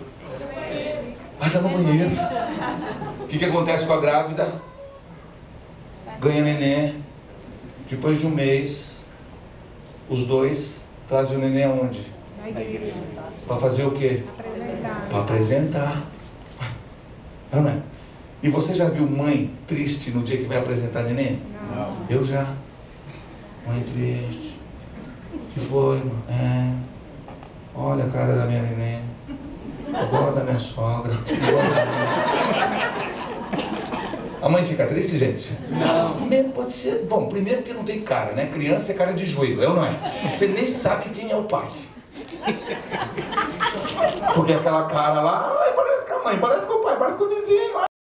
Ah, tá no banheiro. O que, que acontece com a grávida? Ganha neném. Depois de um mês, os dois trazem o neném aonde? Na igreja. Para fazer o quê? Apresentar. Para apresentar. É é? E você já viu mãe triste no dia que vai apresentar neném? Não. Eu já. Mãe triste. que foi, mano? É. Olha a cara da minha neném. Igual a da minha sogra. A mãe fica triste, gente? Não. Mesmo pode ser. Bom, primeiro que não tem cara, né? Criança é cara de joelho, é ou não é? Você nem sabe quem é o pai. Porque aquela cara lá, ai, parece com a mãe, parece com o pai, parece com o vizinho.